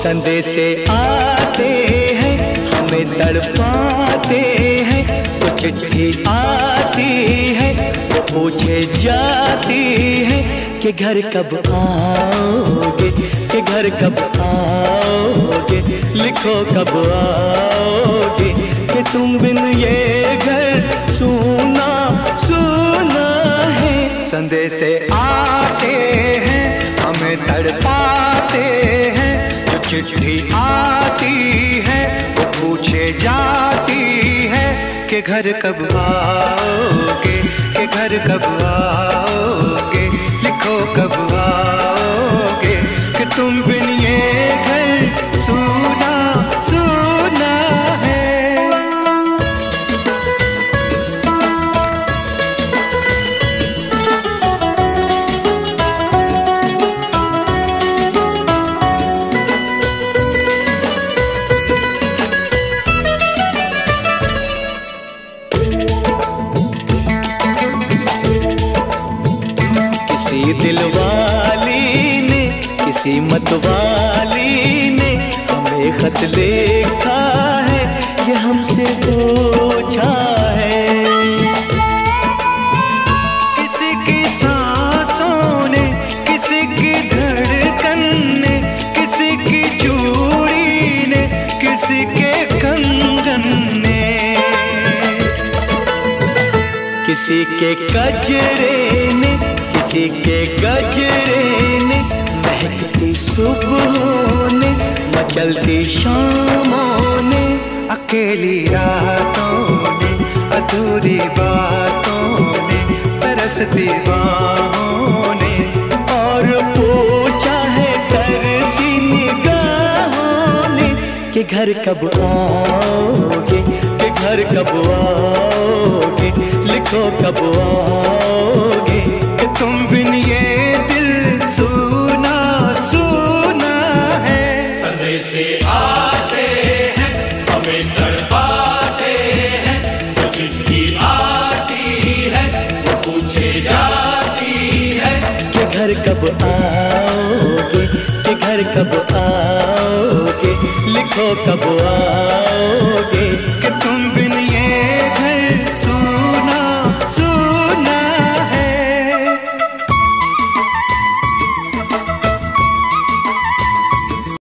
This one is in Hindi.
संदेशे आते हैं, हमें तड़पाते हैं तो चिट्ठी आती है, पूछे जाती है कि घर कब आओगे, कि घर कब आओगे, लिखो कब आओगे, कि तुम बिन ये घर सुना सुना है। संदेशे आते हैं, हमें तड़पाते जो चिट्ठी आती है वो पूछे जाती है कि घर कब आओगे किसी दिलवाली ने किसी मतवाली ने हमें खत लिखा है, ये हमसे पूछा है। किसी की सांसों ने, किसी की धड़कन ने, किसी की चूड़ी ने, किसी के कंगन ने। किसी के कजरे ने किसी के गजरे ने महकती सुबहों ने मचलती शामों ने, अकेली रातों ने, अधूरी बातों ने, तरसती बाहों ने, और पूछा है तरसी निगाहों ने, कि घर कब आओगे, कि घर कब आओगे, लिखो कब आओगे। तुम बिन ये दिल सुना सुना है। संदेशे आते हैं, हमें तड़पाते हैं तो आती है, वो पूछे जाती है कि घर कब आओगे, कि घर कब आओगे, लिखो कब आओगे।